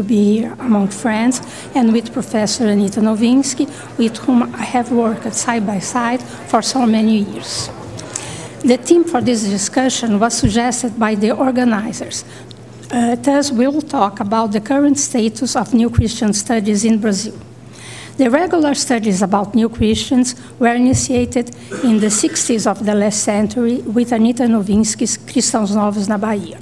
To be here among friends and with Professor Anita Novinsky, with whom I have worked side by side for so many years. The theme for this discussion was suggested by the organizers. Uh, thus, we will talk about the current status of new Christian studies in Brazil. The regular studies about new Christians were initiated in the 60s of the last century with Anita Novinsky's Cristãos Novos na Bahia.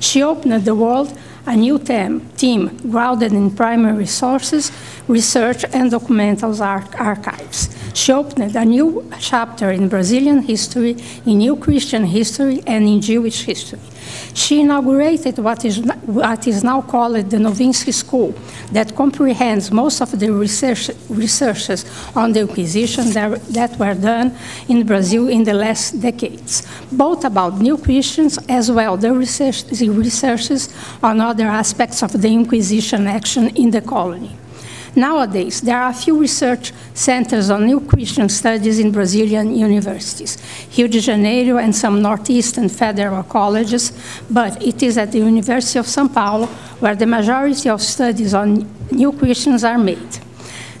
She opened the world a new team, team grounded in primary sources, research, and documental archives. She opened a new chapter in Brazilian history, in New Christian history, and in Jewish history. She inaugurated what is, what is now called the Novinsky School, that comprehends most of the research, researches on the Inquisition that, that were done in Brazil in the last decades, both about new Christians as well the, research, the researches on other aspects of the Inquisition action in the colony. Nowadays, there are a few research centers on new Christian studies in Brazilian universities, Rio de Janeiro and some Northeastern federal colleges, but it is at the University of São Paulo where the majority of studies on new Christians are made.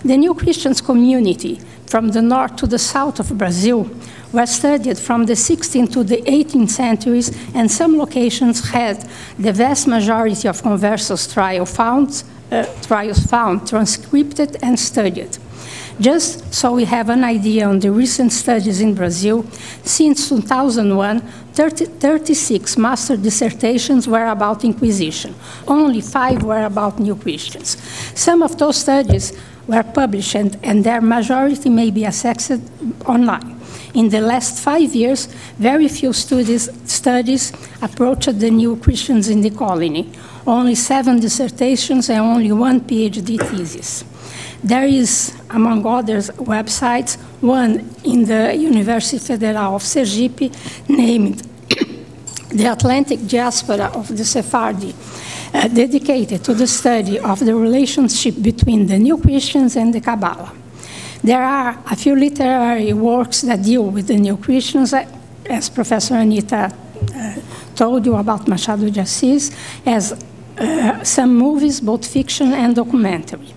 The new Christians community from the north to the south of Brazil were studied from the 16th to the 18th centuries, and some locations had the vast majority of conversos trial found uh, trials found, transcribed, and studied. Just so we have an idea on the recent studies in Brazil, since 2001, 30, 36 master dissertations were about Inquisition. Only five were about New Christians. Some of those studies were published, and, and their majority may be accessed online. In the last five years, very few studies, studies approached the new Christians in the colony only seven dissertations and only one PhD thesis. There is, among others, websites, one in the University Federal of Sergipe named The Atlantic Diaspora of the Sephardi, uh, dedicated to the study of the relationship between the New Christians and the Kabbalah. There are a few literary works that deal with the New Christians, uh, as Professor Anita uh, told you about Machado de Assis, as some movies, both fiction and documentary.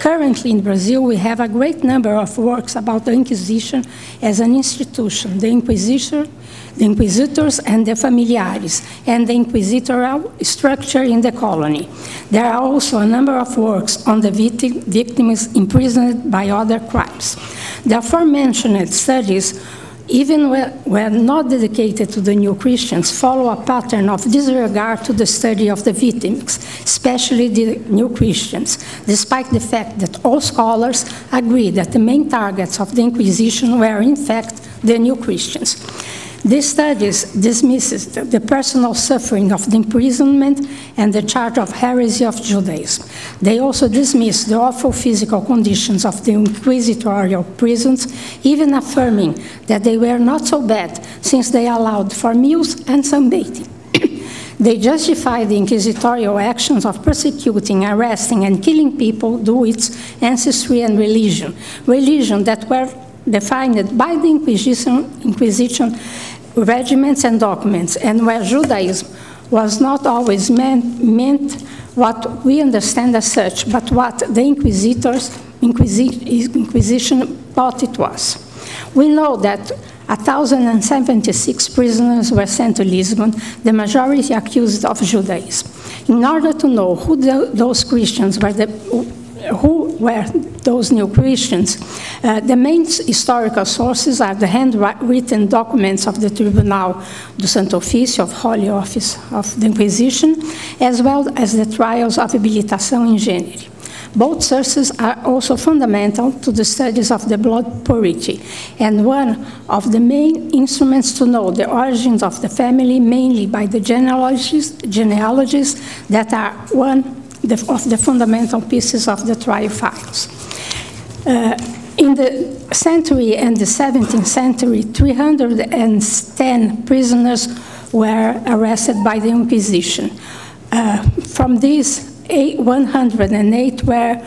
Currently in Brazil, we have a great number of works about the Inquisition as an institution, the Inquisition, the Inquisitors and the Familiares, and the inquisitorial structure in the colony. There are also a number of works on the victim, victims imprisoned by other crimes. The aforementioned studies even when not dedicated to the new Christians, follow a pattern of disregard to the study of the victims, especially the new Christians, despite the fact that all scholars agree that the main targets of the Inquisition were, in fact, the new Christians. These studies dismisses the personal suffering of the imprisonment and the charge of heresy of Judaism. They also dismiss the awful physical conditions of the inquisitorial prisons, even affirming that they were not so bad since they allowed for meals and sunbathing. They justify the inquisitorial actions of persecuting, arresting, and killing people due its ancestry and religion, religion that were defined by the Inquisition, Inquisition regiments and documents, and where Judaism was not always meant, meant what we understand as such, but what the Inquisitors, Inquisition thought it was. We know that 1,076 prisoners were sent to Lisbon, the majority accused of Judaism. In order to know who the, those Christians were, the, who were those new Christians. Uh, the main historical sources are the handwritten documents of the Tribunal do Santo Ofício, of Holy Office of the Inquisition, as well as the trials of habilitação in Gênere. Both sources are also fundamental to the studies of the blood purity, and one of the main instruments to know the origins of the family, mainly by the genealogies, genealogies that are one the, of the fundamental pieces of the trial files. Uh, in the century and the 17th century, 310 prisoners were arrested by the Inquisition. Uh, from these, eight, 108 were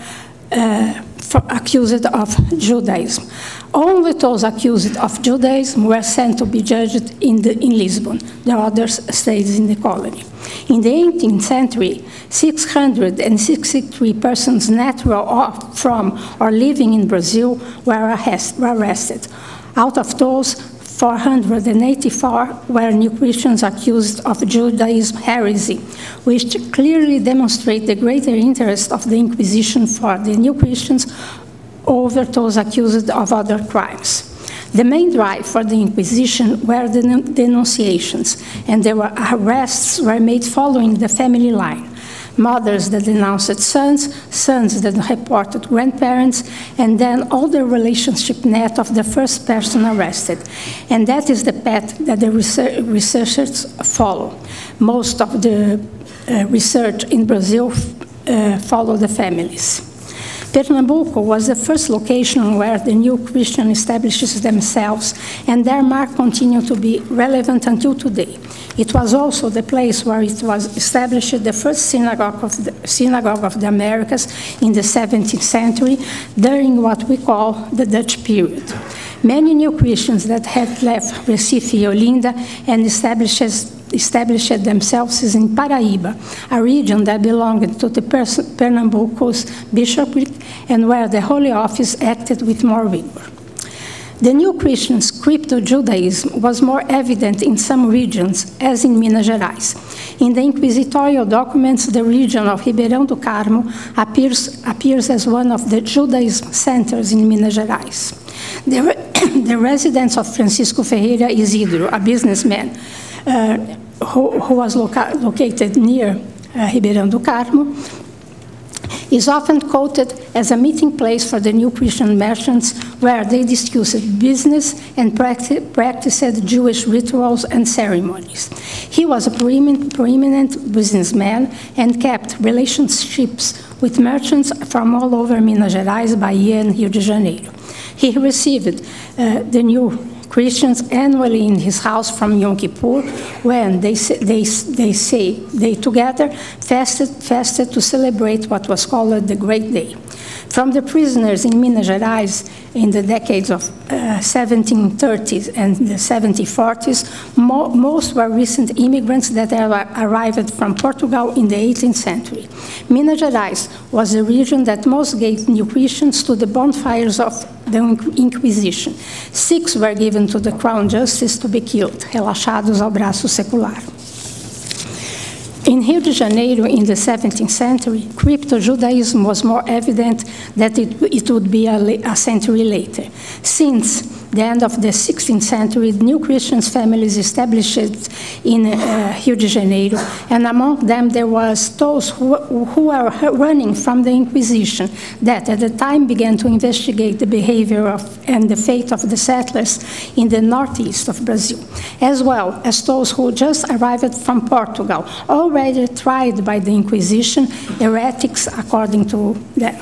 uh, accused of Judaism. Only those accused of Judaism were sent to be judged in, the, in Lisbon. The others stayed in the colony. In the 18th century, 663 persons natural from or living in Brazil were, arrested. Out of those, 484 were new Christians accused of Judaism heresy, which clearly demonstrate the greater interest of the Inquisition for the new Christians over those accused of other crimes. The main drive for the Inquisition were the denunciations, and their arrests were made following the family line. Mothers that denounced sons, sons that reported grandparents, and then all the relationship net of the first person arrested. And that is the path that the researchers follow. Most of the uh, research in Brazil uh, follow the families. Pernambuco was the first location where the new Christian establishes themselves, and their mark continued to be relevant until today. It was also the place where it was established the first synagogue of the, synagogue of the Americas in the 17th century during what we call the Dutch period. Many new Christians that had left Recife, Olinda, and established established themselves in Paraíba, a region that belonged to the Pernambuco's bishopric and where the Holy Office acted with more vigor. The new Christian crypto-Judaism was more evident in some regions, as in Minas Gerais. In the inquisitorial documents, the region of Ribeirão do Carmo appears, appears as one of the Judaism centers in Minas Gerais. The, re the residence of Francisco Ferreira Isidro, a businessman, uh, who, who, was loca located near uh, Ribeirão do Carmo, is often quoted as a meeting place for the new Christian merchants where they discussed business and practi practiced Jewish rituals and ceremonies. He was a preeminent businessman and kept relationships with merchants from all over Minas Gerais, Bahia, and Rio de Janeiro. He received uh, the new Christians annually in his house from Yom Kippur when they, they, they say they together fasted, fasted to celebrate what was called the Great Day. From the prisoners in Minas Gerais in the decades of uh, 1730s and the 1740s, mo most were recent immigrants that arrived from Portugal in the 18th century. Minas Gerais was the region that most gave new Christians to the bonfires of the Inquisition. Six were given to the Crown Justice to be killed, relaxados ao braço secular. In Rio de Janeiro in the 17th century, crypto-Judaism was more evident that it, it would be a, a century later, since the end of the 16th century, new Christian families established in uh, Rio de Janeiro, and among them there was those who, who were running from the Inquisition that at the time began to investigate the behavior of and the fate of the settlers in the northeast of Brazil, as well as those who just arrived from Portugal, already tried by the Inquisition, heretics according to them.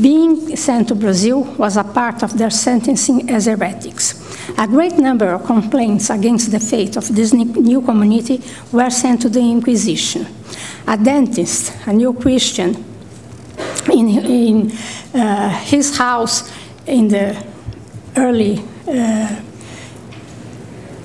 Being sent to Brazil was a part of their sentencing as heretics. A great number of complaints against the fate of this new community were sent to the Inquisition. A dentist, a new Christian, in, in uh, his house in the early uh,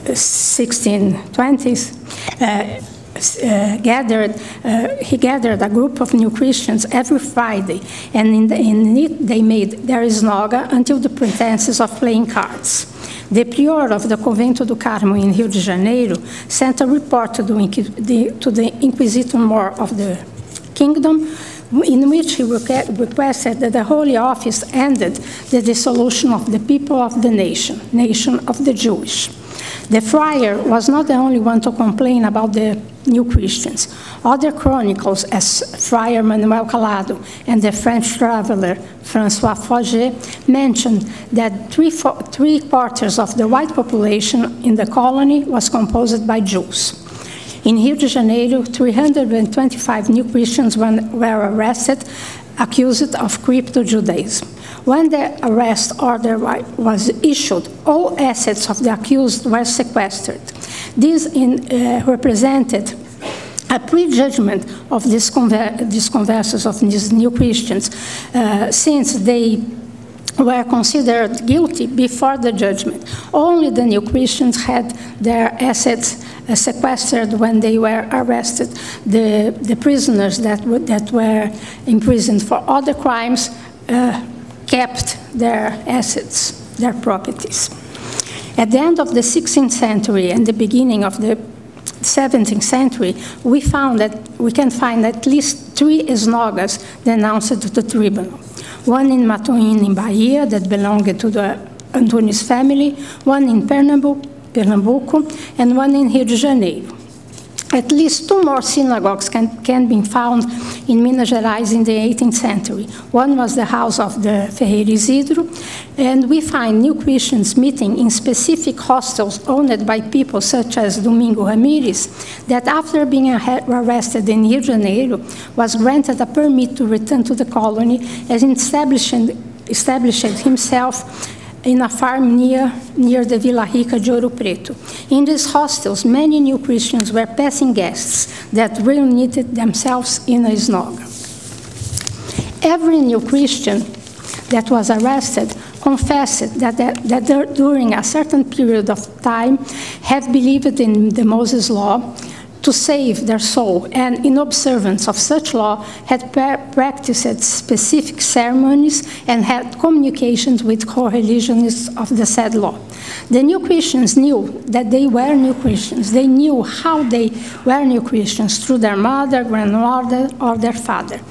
1620s, uh, uh, gathered, uh, he gathered a group of new Christians every Friday, and in, the, in it they made their snoga until the pretenses of playing cards. The prior of the Convento do Carmo in Rio de Janeiro sent a report to the, to the Inquisitor More of the kingdom in which he requested that the Holy Office ended the dissolution of the people of the nation, nation of the Jewish. The friar was not the only one to complain about the new Christians. Other chronicles, as Friar Manuel Calado and the French traveler Francois Froger, mentioned that three, three quarters of the white population in the colony was composed by Jews. In Rio de Janeiro, 325 new Christians were arrested, accused of crypto-Judaism. When the arrest order was issued, all assets of the accused were sequestered. This in, uh, represented a prejudgment of these, conver these conversos, of these new Christians, uh, since they were considered guilty before the judgment. Only the new Christians had their assets sequestered when they were arrested. The, the prisoners that, that were imprisoned for other crimes uh, kept their assets, their properties. At the end of the 16th century and the beginning of the 17th century, we found that we can find at least three esnogas denounced to the tribunal. One in Matoim in Bahia that belonged to the Antunes family, one in Pernambuco, Pernambuco and one in Rio de Janeiro. At least two more synagogues can, can be found in Minas Gerais in the 18th century. One was the house of the Ferreira Isidro, and we find new Christians meeting in specific hostels owned by people such as Domingo Ramirez, that after being arrested in Rio de Janeiro, was granted a permit to return to the colony and established, established himself in a farm near, near the Villa Rica de Ouro Preto. In these hostels, many new Christians were passing guests that reunited themselves in a snog. Every new Christian that was arrested confessed that, that, that during a certain period of time have believed in the Moses law to save their soul, and in observance of such law, had practiced specific ceremonies and had communications with co-religionists of the said law. The new Christians knew that they were new Christians. They knew how they were new Christians through their mother, grandmother, or their father.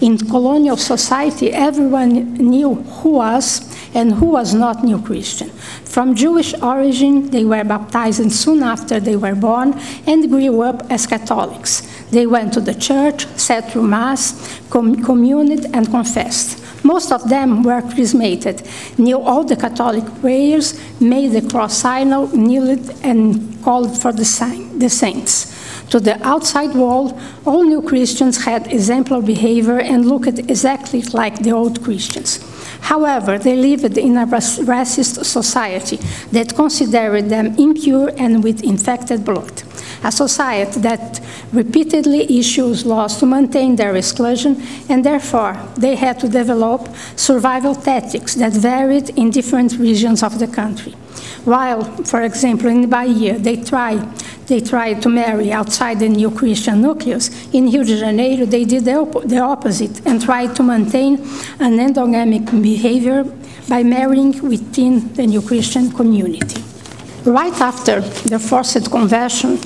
In colonial society, everyone knew who was and who was not new Christian. From Jewish origin, they were baptized soon after they were born and grew up as Catholics. They went to the church, said through Mass, com communed, and confessed. Most of them were chrismated, knew all the Catholic prayers, made the cross signal, kneeled, and called for the, sign, the saints. To the outside world, all new Christians had exemplary behavior and looked exactly like the old Christians. However, they lived in a racist society that considered them impure and with infected blood. A society that repeatedly issues laws to maintain their exclusion, and therefore they had to develop survival tactics that varied in different regions of the country. While, for example, in Bahia, they tried they tried to marry outside the new Christian nucleus. In Rio de Janeiro, they did the, op the opposite and tried to maintain an endogamic behavior by marrying within the new Christian community. Right after the forced conversion,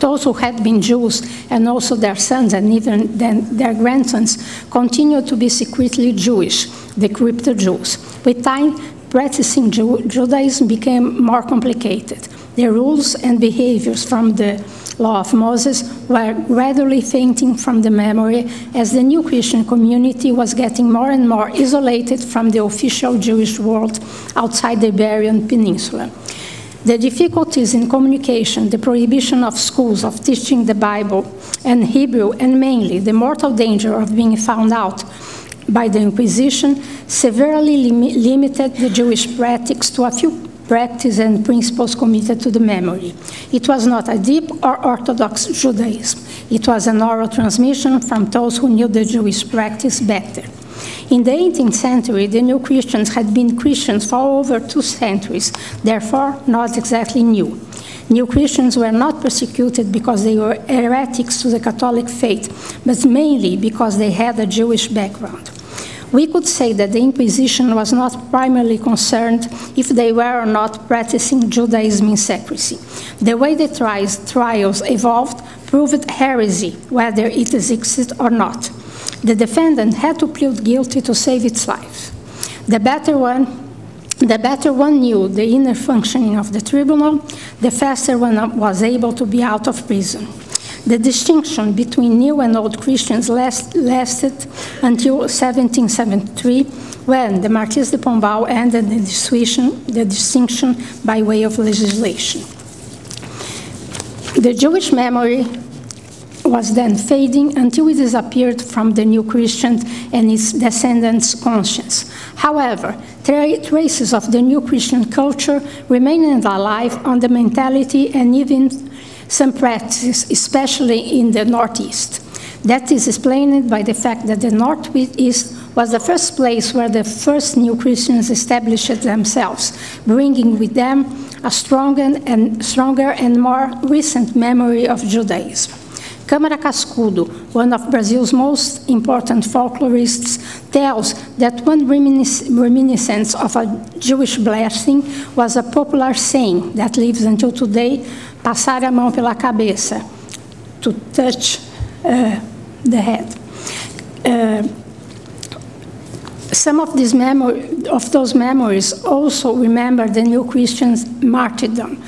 those who had been Jews and also their sons and even their grandsons continued to be secretly Jewish, the crypto Jews. With time, practicing Judaism became more complicated. The rules and behaviors from the law of Moses were gradually fainting from the memory as the new Christian community was getting more and more isolated from the official Jewish world outside the Iberian Peninsula. The difficulties in communication, the prohibition of schools of teaching the Bible and Hebrew, and mainly the mortal danger of being found out by the Inquisition, severely lim limited the Jewish practice to a few practices and principles committed to the memory. It was not a deep or orthodox Judaism. It was an oral transmission from those who knew the Jewish practice better. In the 18th century, the new Christians had been Christians for over two centuries, therefore not exactly new. New Christians were not persecuted because they were heretics to the Catholic faith, but mainly because they had a Jewish background. We could say that the Inquisition was not primarily concerned if they were or not practicing Judaism in secrecy. The way the trials, evolved proved heresy, whether it existed or not. The defendant had to plead guilty to save its life. The better one the better one knew the inner functioning of the tribunal, the faster one was able to be out of prison. The distinction between new and old Christians last, lasted until 1773, when the Marquis de Pombal ended the distinction, the distinction by way of legislation. The Jewish memory was then fading until it disappeared from the new Christian and its descendants' conscience. However, tra traces of the new Christian culture remained alive on the mentality and even some practices, especially in the Northeast. That is explained by the fact that the Northeast was the first place where the first new Christians established themselves, bringing with them a stronger and, stronger and more recent memory of Judaism. Câmara Cascudo, one of Brazil's most important folklorists, tells that one reminiscence of a Jewish blessing was a popular saying that lives until today, passar a mão pela cabeça, to touch uh, the head. Uh, some of, these of those memories also remember the new Christian's martyrdom.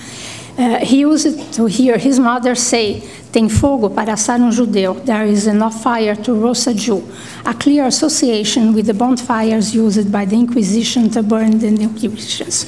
Uh, he used to hear his mother say, Tem fogo para assar um judeu, there is enough fire to roast a Jew. A clear association with the bonfires used by the Inquisition to burn the new Christians.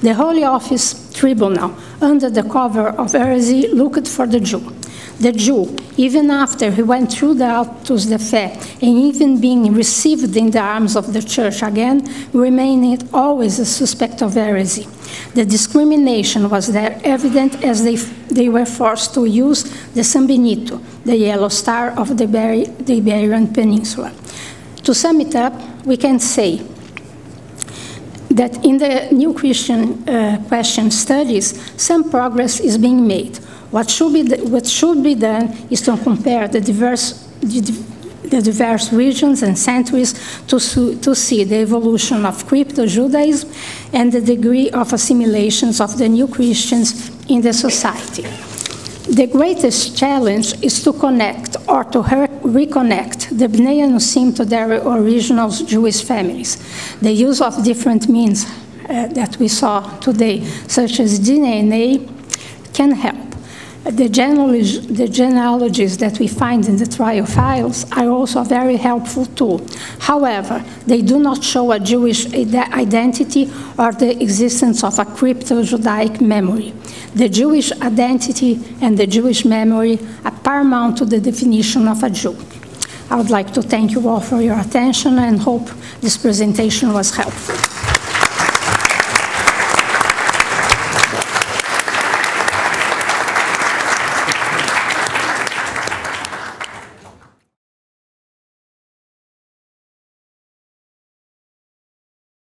The Holy Office Tribunal, under the cover of heresy, looked for the Jew. The Jew, even after he went through the autos de fe and even being received in the arms of the church again, remained always a suspect of heresy. The discrimination was there evident as they, they were forced to use the sanbenito, the yellow star of the, the Iberian Peninsula. To sum it up, we can say that in the new Christian uh, question studies, some progress is being made. What should be, what should be done is to compare the diverse, the diverse regions and centuries to, to see the evolution of crypto-Judaism and the degree of assimilations of the new Christians in the society. The greatest challenge is to connect or to reconnect the Bnei Anusim to their original Jewish families. The use of different means uh, that we saw today, such as DNA, can help. The, genealogy, the, genealogies that we find in the trial files are also a very helpful tool. However, they do not show a Jewish identity or the existence of a crypto-Judaic memory. The Jewish identity and the Jewish memory are paramount to the definition of a Jew. I would like to thank you all for your attention and hope this presentation was helpful.